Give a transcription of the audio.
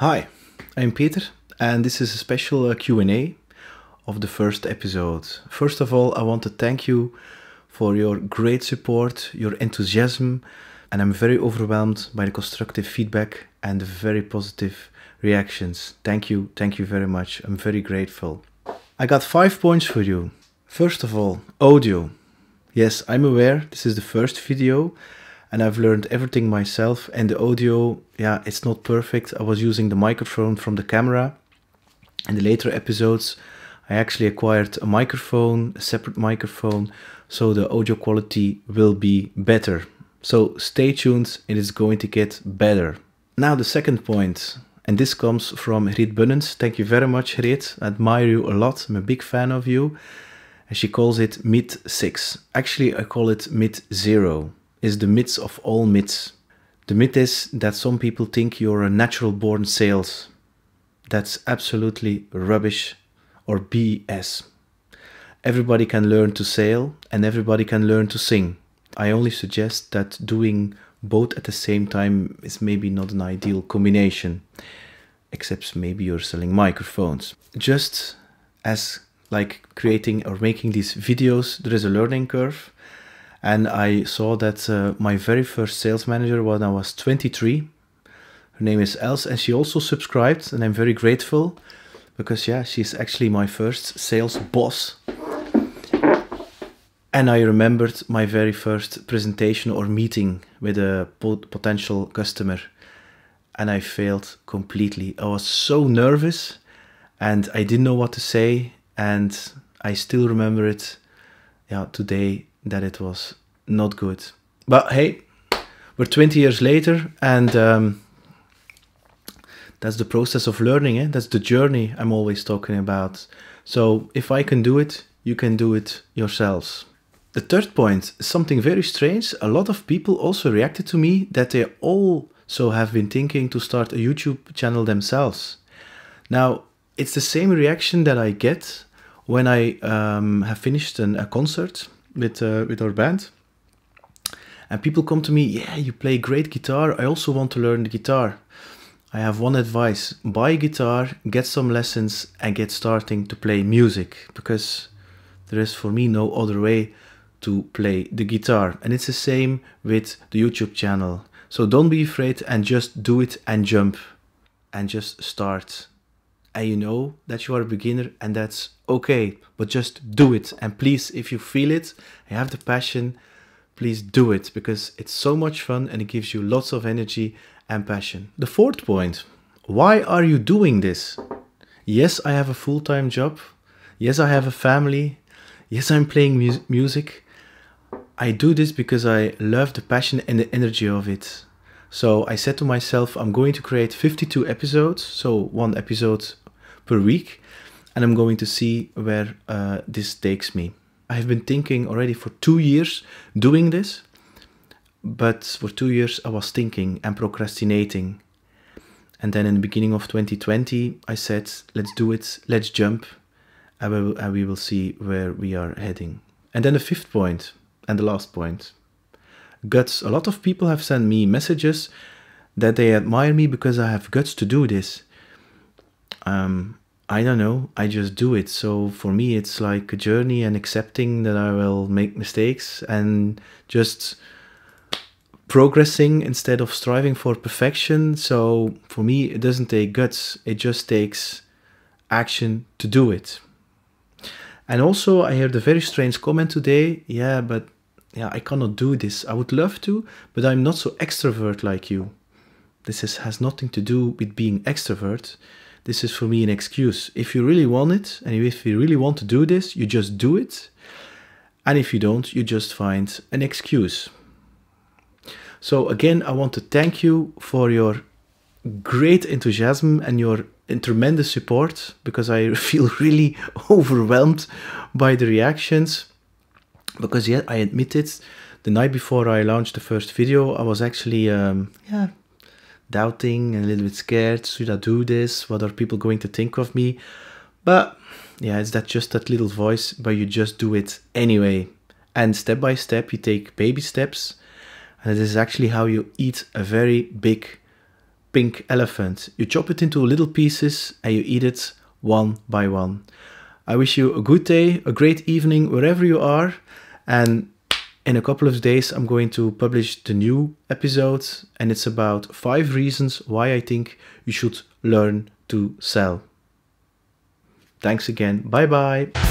Hi, I'm Peter, and this is a special uh, Q&A of the first episode. First of all, I want to thank you for your great support, your enthusiasm, and I'm very overwhelmed by the constructive feedback and the very positive reactions. Thank you, thank you very much. I'm very grateful. I got five points for you. First of all, audio. Yes, I'm aware this is the first video and I've learned everything myself and the audio, yeah, it's not perfect. I was using the microphone from the camera. In the later episodes, I actually acquired a microphone, a separate microphone, so the audio quality will be better. So stay tuned, it is going to get better. Now the second point, and this comes from Reet Bunnens. Thank you very much, Reet. I admire you a lot. I'm a big fan of you. And she calls it Myth 6. Actually, I call it Myth 0 is the myths of all myths. The myth is that some people think you're a natural born sales. That's absolutely rubbish or BS. Everybody can learn to sail and everybody can learn to sing. I only suggest that doing both at the same time is maybe not an ideal combination, except maybe you're selling microphones. Just as like creating or making these videos, there is a learning curve and I saw that uh, my very first sales manager when I was 23, her name is Els, and she also subscribed, and I'm very grateful because yeah, she's actually my first sales boss. And I remembered my very first presentation or meeting with a potential customer, and I failed completely. I was so nervous, and I didn't know what to say, and I still remember it. Yeah, today that it was not good. But hey, we're 20 years later, and um, that's the process of learning. Eh? That's the journey I'm always talking about. So if I can do it, you can do it yourselves. The third point, is something very strange. A lot of people also reacted to me that they also have been thinking to start a YouTube channel themselves. Now, it's the same reaction that I get when I um, have finished an, a concert with uh, with our band, and people come to me, yeah, you play great guitar. I also want to learn the guitar. I have one advice: buy a guitar, get some lessons, and get starting to play music because there is for me no other way to play the guitar. And it's the same with the YouTube channel. So don't be afraid and just do it and jump and just start and you know that you are a beginner and that's okay but just do it. And please if you feel it you have the passion please do it because it's so much fun and it gives you lots of energy and passion. The fourth point why are you doing this? Yes i have a full-time job. Yes i have a family. Yes i'm playing mu music. I do this because i love the passion and the energy of it. So I said to myself, I'm going to create 52 episodes, so one episode per week, and I'm going to see where uh, this takes me. I have been thinking already for two years doing this, but for two years I was thinking and procrastinating. And then in the beginning of 2020, I said, let's do it, let's jump, and we will, and we will see where we are heading. And then the fifth point, and the last point guts. A lot of people have sent me messages that they admire me because I have guts to do this um, I don't know. I just do it. So for me, it's like a journey and accepting that I will make mistakes and just progressing instead of striving for perfection. So for me, it doesn't take guts, it just takes action to do it. And also, I heard a very strange comment today. Yeah, but yeah, I cannot do this. I would love to, but I'm not so extrovert like you. This is, has nothing to do with being extrovert this is for me an excuse. If you really want it, and if you really want to do this, you just do it. And if you don't, you just find an excuse. So, again, I want to thank you for your great enthusiasm and your tremendous support because I feel really overwhelmed by the reactions. Because, yeah, I admit it, the night before I launched the first video, I was actually, um, yeah, doubting and a little bit scared. Should I do this? What are people going to think of me? But yeah, it's that just that little voice, but you just do it anyway. And step by step, you take baby steps. And this is actually how you eat a very big pink elephant. You chop it into little pieces and you eat it one by one. I wish you a good day, a great evening, wherever you are. And in a couple of days, I'm going to publish the new episode, and it's about five reasons why I think you should learn to sell. Thanks again. Bye bye.